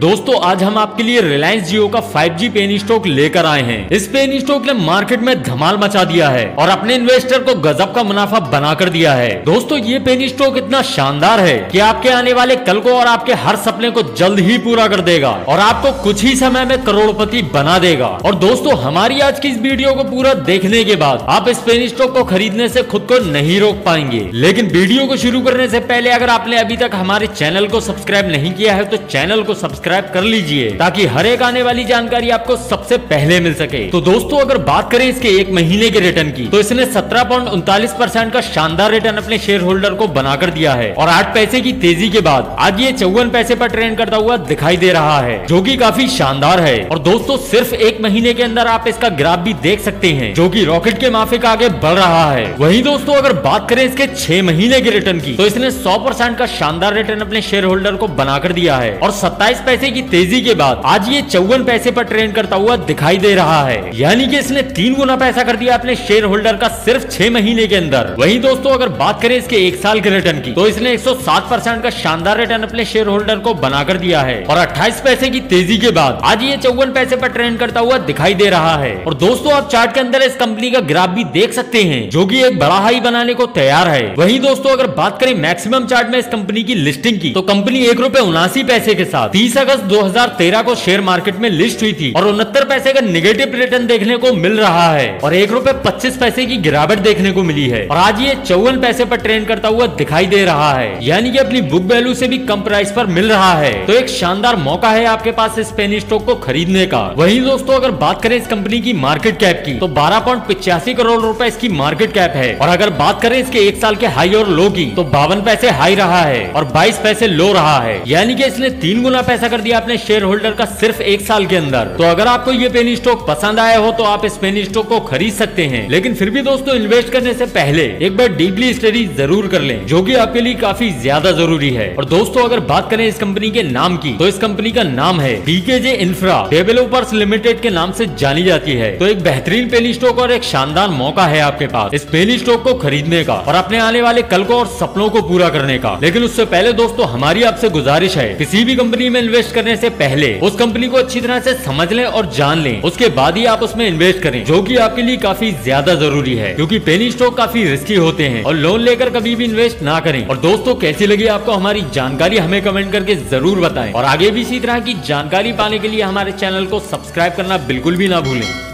दोस्तों, आज हम आपके लिए रिलायंस जियो का 5G पेन स्टॉक लेकर आए हैं। इस पेन स्टॉक ने मार्केट में धमाल मचा दिया है और अपने इन्वेस्टर को गजब का मुनाफा बना कर दिया है। दोस्तों, ये पेन स्टॉक इतना शानदार है कि आपके आने वाले कल को और आपके हर सपने को जल्द ही पूरा कर देगा और आपको कुछ ही समय में करोड़पति बना देगा। और दोस्तों, हमारी आज की इस वीडियो को पूरा देखने के बाद आप इस पेन स्टॉक को खरीदने ऐसी खुद को नहीं रोक पाएँगे। लेकिन वीडियो को शुरू करने ऐसी पहले अगर आपने अभी तक हमारे चैनल को सब्सक्राइब नहीं किया है तो चैनल को सब्सक्राइब सब्सक्राइब कर लीजिए, ताकि हर एक आने वाली जानकारी आपको सबसे पहले मिल सके। तो दोस्तों, अगर बात करें इसके एक महीने के रिटर्न की तो इसने सत्रह पॉइंट उनतालीस परसेंट का शानदार रिटर्न अपने शेयर होल्डर को बनाकर दिया है। और आठ पैसे की तेज़ी के बाद, आज ये चौवन पैसे पर ट्रेंड करता हुआ दिखाई दे रहा है, जो की काफ़ी शानदार है। और दोस्तों, सिर्फ़ एक महीने के अंदर आप इसका ग्राफ भी देख सकते हैं, जो की रॉकेट के माफिक आगे बढ़ रहा है। वही दोस्तों, अगर बात करें इसके छह महीने के रिटर्न की तो इसने सौ परसेंट का शानदार रिटर्न अपने शेयर होल्डर को बनाकर दिया है। और सत्ताईस पैसे पैसे की तेज़ी के बाद आज ये चौवन पैसे पर ट्रेड करता हुआ दिखाई दे रहा है। यानी कि इसने तीन गुना पैसा कर दिया अपने शेयर होल्डर का सिर्फ़ छह महीने के अंदर। वही दोस्तों, अगर बात करें इसके एक साल के रिटर्न की तो इसने 107 परसेंट का शानदार रिटर्न अपने शेयर होल्डर को बनाकर दिया है। और अट्ठाईस पैसे की तेज़ी के बाद आज ये चौवन पैसे पर ट्रेंड करता हुआ दिखाई दे रहा है। और दोस्तों, आप चार्ट के अंदर इस कंपनी का ग्राफ भी देख सकते हैं, जो की एक बड़ा हाई बनाने को तैयार है। वही दोस्तों, अगर बात करें मैक्सिमम चार्ट में इस कंपनी की लिस्टिंग की तो कंपनी एक रूपए उनासी पैसे के साथ, तीस अगस्त 2013 को शेयर मार्केट में लिस्ट हुई थी और उनहत्तर पैसे का निगेटिव रिटर्न देखने को मिल रहा है और एक रूपए पच्चीस पैसे की गिरावट देखने को मिली है और आज ये चौवन पैसे पर ट्रेंड करता हुआ दिखाई दे रहा है। यानी कि अपनी बुक वैल्यू से भी कम प्राइस पर मिल रहा है। तो एक शानदार मौका है आपके पास इस पेनी स्टॉक को खरीदने का। वही दोस्तों, अगर बात करें इस कंपनी की मार्केट कैप की तो बारह करोड़ रूपए इसकी मार्केट कैप है। और अगर बात करें इसके एक साल के हाई और लो की तो बावन पैसे हाई रहा है और बाईस पैसे लो रहा है। यानी कि इसने तीन गुना पैसा कर दिया अपने शेयर होल्डर का सिर्फ़ एक साल के अंदर। तो अगर आपको ये पेनी स्टॉक पसंद आया हो तो आप इस पेनी स्टॉक को खरीद सकते हैं। लेकिन फिर भी दोस्तों इन्वेस्ट करने से पहले एक बार डीपली स्टडी ज़रूर कर लें, जो कि आपके लिए काफ़ी ज़्यादा ज़रूरी है। और दोस्तों, अगर बात करें इस कंपनी के नाम की तो इस कंपनी का नाम है डीकेजे इंफ्रा डेवलपर्स लिमिटेड के नाम से जानी जाती है। तो एक बेहतरीन पेनी स्टॉक और एक शानदार मौका है आपके पास इस पेनी स्टॉक को खरीदने का और अपने आने वाले कल को और सपनों को पूरा करने का। लेकिन उससे पहले दोस्तों, हमारी आपसे गुजारिश है, किसी भी कंपनी में इन्वेस्ट करने से पहले उस कंपनी को अच्छी तरह से समझ लें और जान लें। उसके बाद ही आप उसमें इन्वेस्ट करें, जो कि आपके लिए काफ़ी ज़्यादा ज़रूरी है, क्योंकि पेनी स्टॉक काफ़ी रिस्की होते हैं और लोन लेकर कभी भी इन्वेस्ट ना करें। और दोस्तों, कैसी लगी आपको हमारी जानकारी हमें कमेंट करके ज़रूर बताएँ। और आगे भी इसी तरह की जानकारी पाने के लिए हमारे चैनल को सब्सक्राइब करना बिल्कुल भी ना भूलें।